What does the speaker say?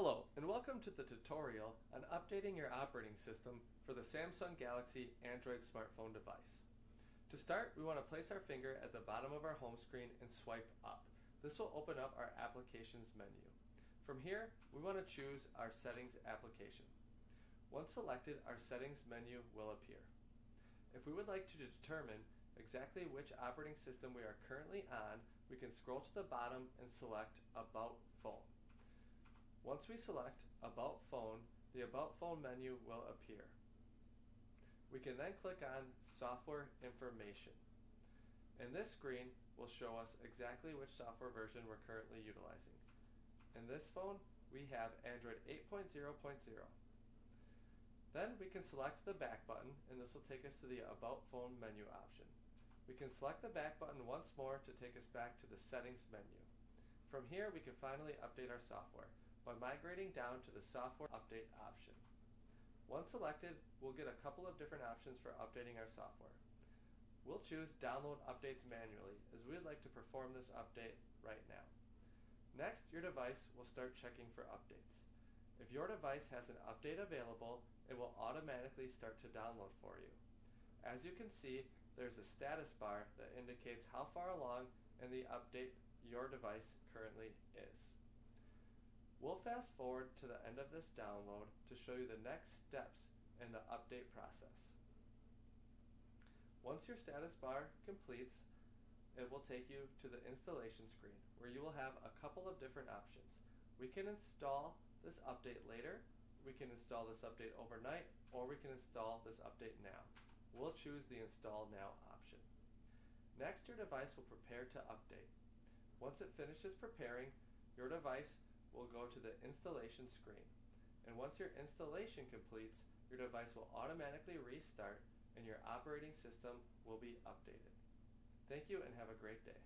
Hello, and welcome to the tutorial on updating your operating system for the Samsung Galaxy Android smartphone device. To start, we want to place our finger at the bottom of our home screen and swipe up. This will open up our Applications menu. From here, we want to choose our Settings application. Once selected, our Settings menu will appear. If we would like to determine exactly which operating system we are currently on, we can scroll to the bottom and select About Phone. Once we select About Phone, the About Phone menu will appear. We can then click on Software Information. And this screen will show us exactly which software version we're currently utilizing. In this phone, we have Android 8.0.0. Then we can select the back button and this will take us to the About Phone menu option. We can select the back button once more to take us back to the Settings menu. From here we can finally update our software by migrating down to the Software Update option. Once selected, we'll get a couple of different options for updating our software. We'll choose Download Updates manually as we'd like to perform this update right now. Next, your device will start checking for updates. If your device has an update available, it will automatically start to download for you. As you can see, there's a status bar that indicates how far along in the update your device currently is. We'll fast forward to the end of this download to show you the next steps in the update process. Once your status bar completes, it will take you to the installation screen where you will have a couple of different options. We can install this update later, we can install this update overnight, or we can install this update now. We'll choose the install now option. Next, your device will prepare to update. Once it finishes preparing, your device will go to the installation screen. And once your installation completes, your device will automatically restart and your operating system will be updated. Thank you and have a great day.